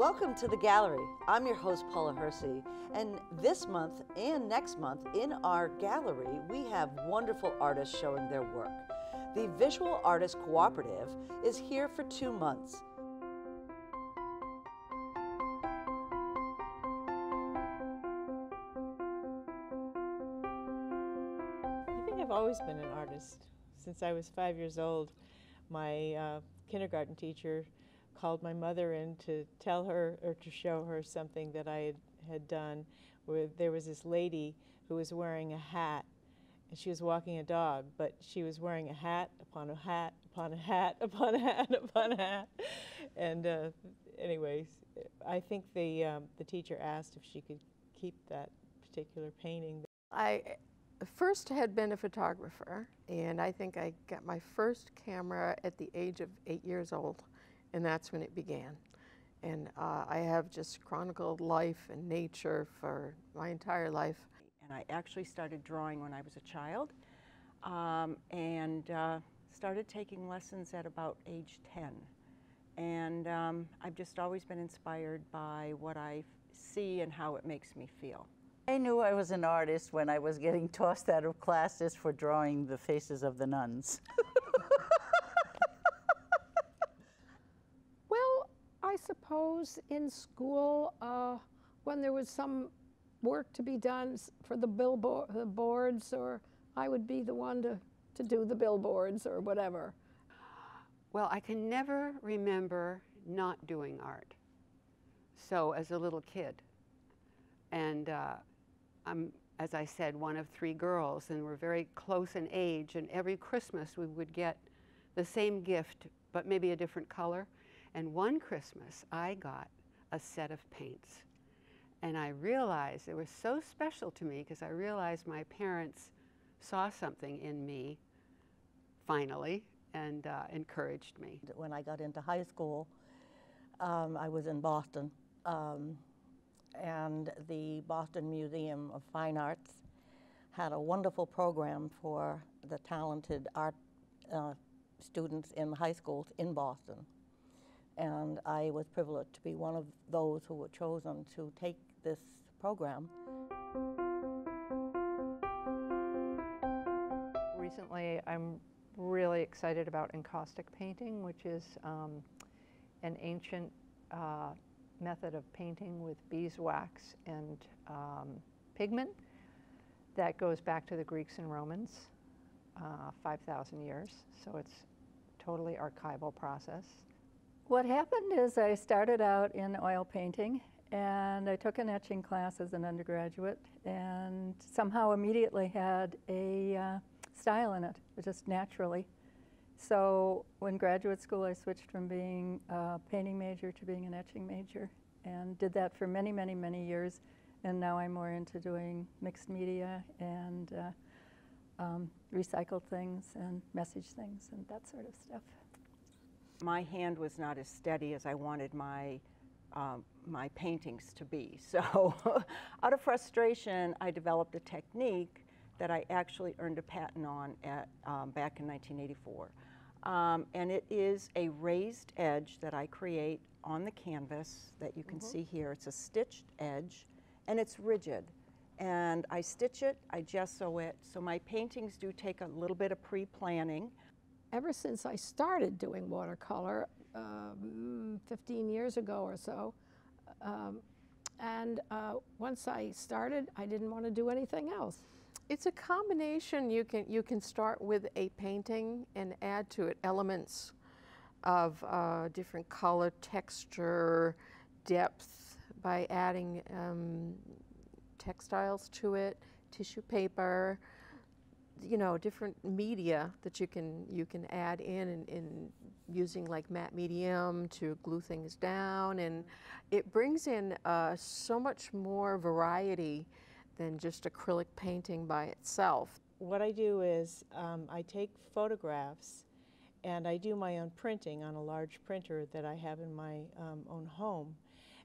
Welcome to the gallery. I'm your host, Paula Hersey, and this month and next month in our gallery, we have wonderful artists showing their work. The Visual Artists Cooperative is here for two months. I think I've always been an artist. Since I was five years old, my uh, kindergarten teacher called my mother in to tell her or to show her something that I had, had done where there was this lady who was wearing a hat and she was walking a dog, but she was wearing a hat upon a hat upon a hat upon a hat upon a hat. And uh, anyways, I think the, um, the teacher asked if she could keep that particular painting. I first had been a photographer, and I think I got my first camera at the age of eight years old, and that's when it began. And uh, I have just chronicled life and nature for my entire life. And I actually started drawing when I was a child, um, and uh, started taking lessons at about age 10. And um, I've just always been inspired by what I see and how it makes me feel. I knew I was an artist when I was getting tossed out of classes for drawing the faces of the nuns. well, I suppose in school, uh, when there was some work to be done for the billboard, the boards, or I would be the one to, to do the billboards or whatever. Well, I can never remember not doing art. So, as a little kid, and uh, I'm, as I said, one of three girls, and we're very close in age. And every Christmas we would get the same gift, but maybe a different color. And one Christmas I got a set of paints. And I realized it was so special to me because I realized my parents saw something in me finally and uh, encouraged me. When I got into high school, um, I was in Boston. Um, and the Boston Museum of Fine Arts had a wonderful program for the talented art uh, students in high schools in Boston. And I was privileged to be one of those who were chosen to take this program. Recently, I'm really excited about encaustic painting, which is um, an ancient uh, method of painting with beeswax and um, pigment that goes back to the Greeks and Romans, uh, 5,000 years. So it's totally archival process. What happened is I started out in oil painting and I took an etching class as an undergraduate and somehow immediately had a uh, style in it, just naturally. So when graduate school, I switched from being a painting major to being an etching major and did that for many, many, many years. And now I'm more into doing mixed media and uh, um, recycled things and message things and that sort of stuff. My hand was not as steady as I wanted my um, my paintings to be. So, out of frustration, I developed a technique that I actually earned a patent on at, um, back in 1984. Um, and it is a raised edge that I create on the canvas that you can mm -hmm. see here. It's a stitched edge and it's rigid. And I stitch it, I gesso it. So my paintings do take a little bit of pre-planning. Ever since I started doing watercolor um, 15 years ago or so, um, and uh, once I started, I didn't want to do anything else. It's a combination. You can you can start with a painting and add to it elements of uh, different color, texture, depth by adding um, textiles to it, tissue paper, you know, different media that you can you can add in and, in using like matte medium to glue things down, and it brings in uh, so much more variety than just acrylic painting by itself. What I do is um, I take photographs and I do my own printing on a large printer that I have in my um, own home.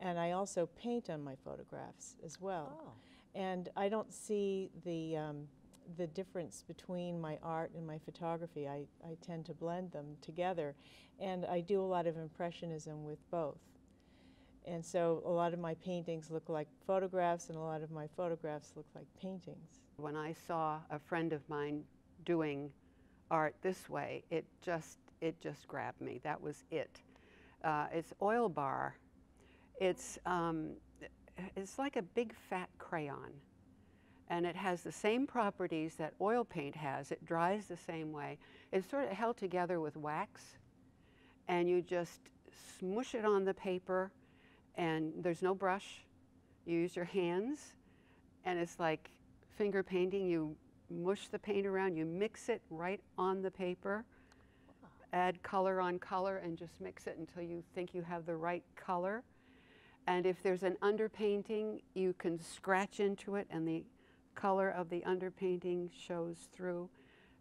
And I also paint on my photographs as well. Oh. And I don't see the, um, the difference between my art and my photography. I, I tend to blend them together. And I do a lot of impressionism with both. And so a lot of my paintings look like photographs, and a lot of my photographs look like paintings. When I saw a friend of mine doing art this way, it just it just grabbed me. That was it. Uh, it's oil bar. It's um, it's like a big fat crayon, and it has the same properties that oil paint has. It dries the same way. It's sort of held together with wax, and you just smush it on the paper, and there's no brush. You use your hands, and it's like finger painting. You mush the paint around, you mix it right on the paper, add color on color, and just mix it until you think you have the right color. And if there's an underpainting, you can scratch into it, and the color of the underpainting shows through.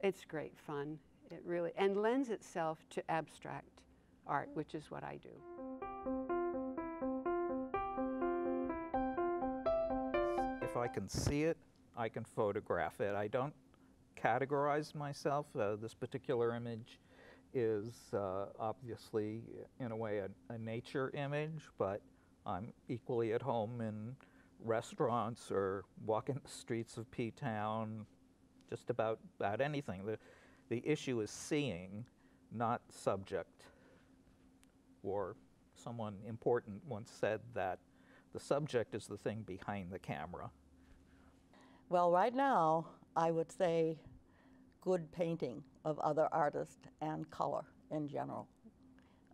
It's great fun. It really and lends itself to abstract art, which is what I do. If I can see it, I can photograph it. I don't categorize myself. Uh, this particular image is uh, obviously, in a way, a, a, nature image, but I'm equally at home in restaurants or walking the streets of P Town, just about, about anything. The, the issue is seeing, not subject. Or someone important once said that the subject is the thing behind the camera. Well, right now, I would say good painting of other artists and color in general.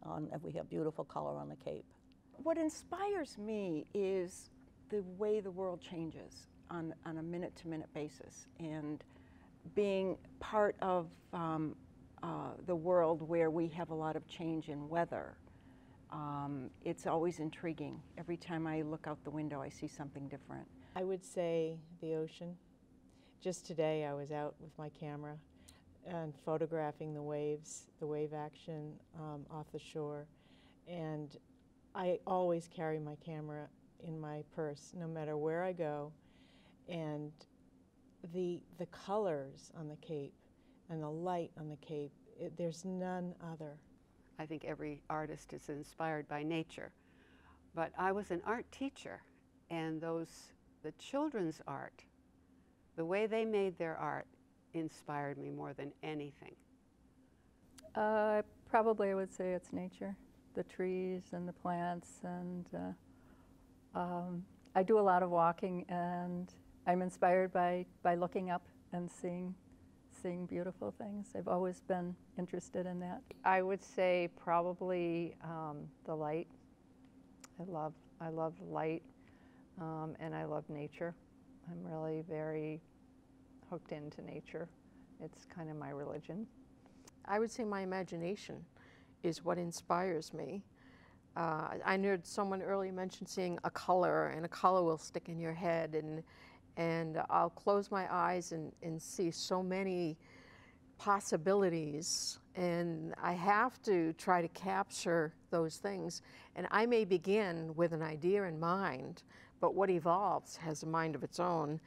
On, we have beautiful color on the Cape. What inspires me is the way the world changes on, on a minute to minute basis and being part of um, uh, the world where we have a lot of change in weather. Um, it's always intriguing. Every time I look out the window, I see something different. I would say the ocean. Just today, I was out with my camera and photographing the waves, the wave action um, off the shore. And I always carry my camera in my purse, no matter where I go. And the, the colors on the Cape and the light on the Cape, it, there's none other. I think every artist is inspired by nature. But I was an art teacher, and those the children's art, the way they made their art, inspired me more than anything. Uh, probably I would say it's nature, the trees and the plants, and uh, um, I do a lot of walking, and I'm inspired by by looking up and seeing seeing beautiful things. I've always been interested in that. I would say probably um, the light. I love I love light um, and I love nature. I'm really very hooked into nature. It's kind of my religion. I would say my imagination is what inspires me. Uh, I heard someone earlier mention seeing a color, and a color will stick in your head, and and I'll close my eyes and, and see so many possibilities, and I have to try to capture those things. And I may begin with an idea in mind, but what evolves has a mind of its own.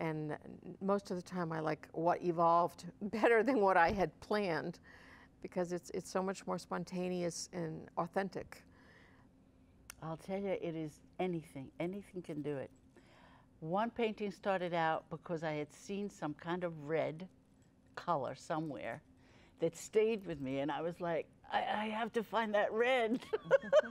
And most of the time, I like what evolved better than what I had planned because it's, it's so much more spontaneous and authentic. I'll tell you, it is anything. Anything can do it. One painting started out because I had seen some kind of red color somewhere that stayed with me, and I was like, I, I have to find that red.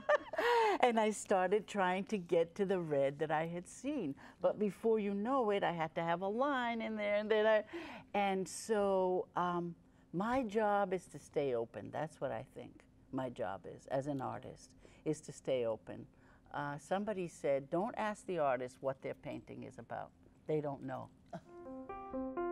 and I started trying to get to the red that I had seen. But before you know it, I had to have a line in there, and then I, and so um, my job is to stay open. That's what I think my job is as an artist, is to stay open. Uh, somebody said, don't ask the artist what their painting is about. They don't know.